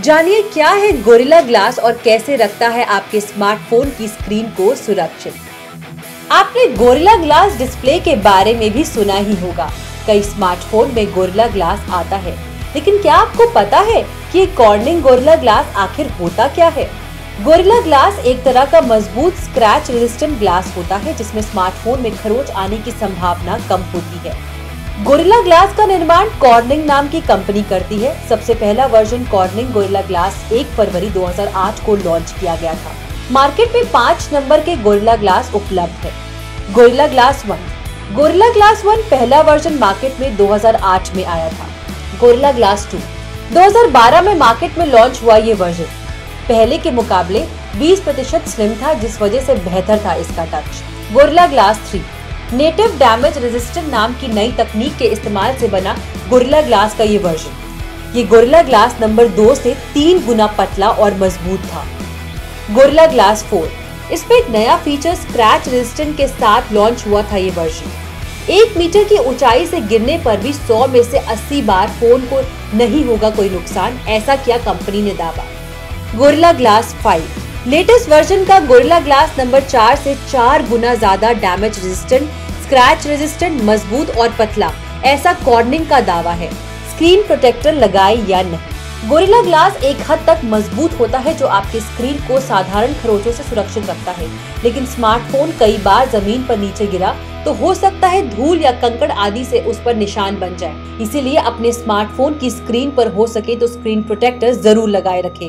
जानिए क्या है गोरिल्ला ग्लास और कैसे रखता है आपके स्मार्टफ़ोन की स्क्रीन को सुरक्षित? आपने गोरिल्ला ग्लास डिस्प्ले के बारे में भी सुना ही होगा। कई स्मार्टफ़ोन में गोरिल्ला ग्लास आता है। लेकिन क्या आपको पता है कि कॉर्निंग गोरिल्ला ग्लास आखिर होता क्या है? गोरिल्ला ग्लास एक तरह का मज़बूत स्क्रैच रेजिस्टेंट ग्लास होता है, जिसमें स्मार्टफ़ोन में खरोच आने की संभावना कम होती है। गोरिल्ला ग्लास का निर्माण कॉर्निंग नाम की कंपनी करती है। सबसे पहला वर्जन कॉर्निंग गोरिल्ला ग्लास 1 फरवरी 2008 को लॉन्च किया गया था। मार्केट में पाँच नंबर के गोरिल्ला ग्लास उपलब्ध है। Gorilla Glass one. Gorilla Glass one पहला वर्जन मार्केट में 2008 में आया था। Gorilla glass to. 2012 में मार्केट में लॉन्च हुआ ये वर्जन। पहले के मुकाबले 20 प्रतिशत स्लिम था, जिस वजह से बेहतर था इसका touch. Gorilla Glass three. Native damage resistant नाम की नई तकनीक के इस्तेमाल से बना गोरिल्ला ग्लास का ये वर्जन। ये गोरिल्ला ग्लास नंबर दो से तीन गुना पतला और मज़बूत था। Gorilla Glass four. इसमें एक नया फीचर स्क्रैच रेजिस्टेंट के साथ लॉन्च हुआ था ये वर्जन। एक मीटर की ऊंचाई से गिरने पर भी 100 में से 80 बार फ़ोन को नहीं होगा कोई नुकसान, ऐसा किया कंपनी ने दावा। Gorilla Glass five. Latest version का गोरिल्ला ग्लास नंबर चार से चार गुना ज़्यादा डैमेज रेजिस्टेंट स्क्रैच रेजिस्टेंट मज़बूत और पतला। ऐसा कॉर्निंग का दावा है। स्क्रीन प्रोटेक्टर लगाए या नहीं? गोरिल्ला ग्लास एक हद तक मज़बूत होता है, जो आपकी स्क्रीन को साधारण खरोचों से सुरक्षित रखता है। लेकिन स्मार्टफ़ोन कई बार ज़मीन पर नीचे गिरा तो हो सकता है धूल या कंकड़ आदि से उस पर निशान बन जाए। इसीलिए अपने स्मार्टफ़ोन की स्क्रीन पर हो सके तो स्क्रीन प्रोटेक्टर ज़रूर लगाए रखें।